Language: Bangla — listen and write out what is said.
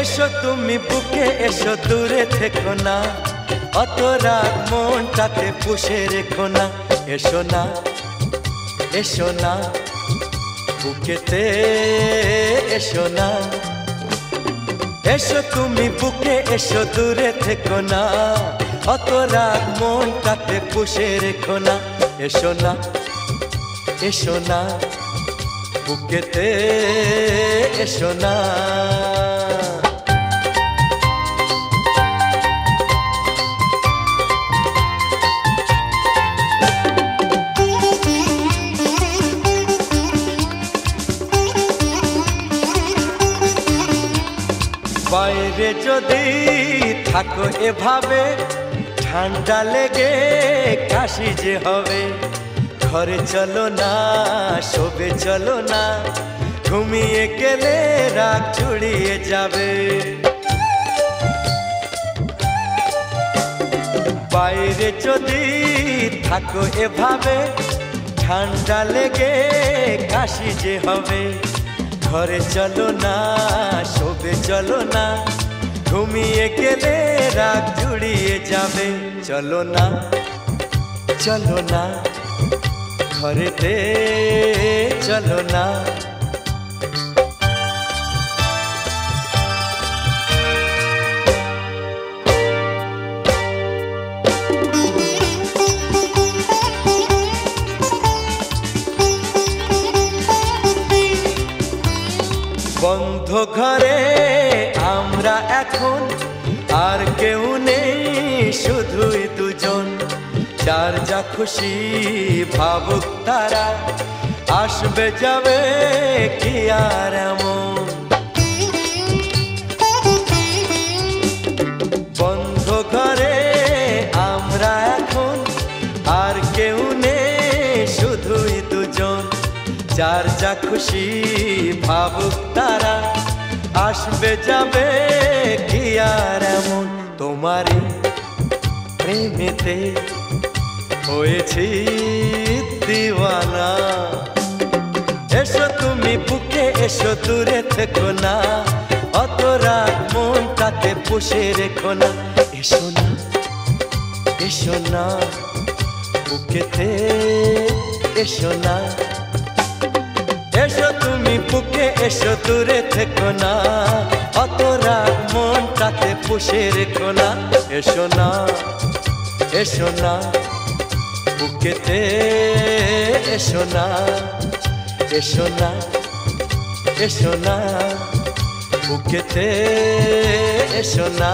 এসো তুমি বুকে, এসো দূরে থেকো না। অত মন তাতে পুষে রেখো না। এসো না এসো না, বুকেতে এসো না। এসো তুমি বুকে, এসো দূরে থেকো না। অত রাগ মনটাতে পুষে রেখো না এসো না এসো না, বুকেতে এসো না। বাইরে যদি থাকো এভাবে ঠান্ডা লেগে কাশি যে হবে। ঘরে চলো না, শোবে চলো না, ঘুমিয়ে গেলে রাগ ছুড়িয়ে যাবে। বাইরে যদি থাকো এভাবে, ঠান্ডা লেগে কাশি যে হবে। ঘরে চলো না, শোবে চলো না ঘুমিয়ে গেলে রাগ জুড়িয়ে যাবে। চলো না চলো না ঘরেতে চলো না। বন্ধ ঘরে আর কেউ নেই, শুধুই দুজন। যার যা খুশি ভাবুক তারা। আসবে, যাবে, কি আর এমন। বন্ধ ঘরে আমরা এখন। আর কেউ নেই, শুধুই দুজন। যার যা খুশি ভাবুক তারা। আসবে, যাবে কি আর এমন? তোমারই প্রেমেতে হয়েছি দিওয়ানা। এসো তুমি বুকে, এসো দূরে থেকো না। অত রাত মনটাতে পুষে রেখো না। এসো না এসো না, বুকেতে এসো না। এসো তুমি বুকে এসো দূরে থেকো না। অত রাগ মনটাতে পুষে রেখো না। এসো না এসো না, বুকেতে এসো না। এসো না এসো না, বুকেতে এসো না।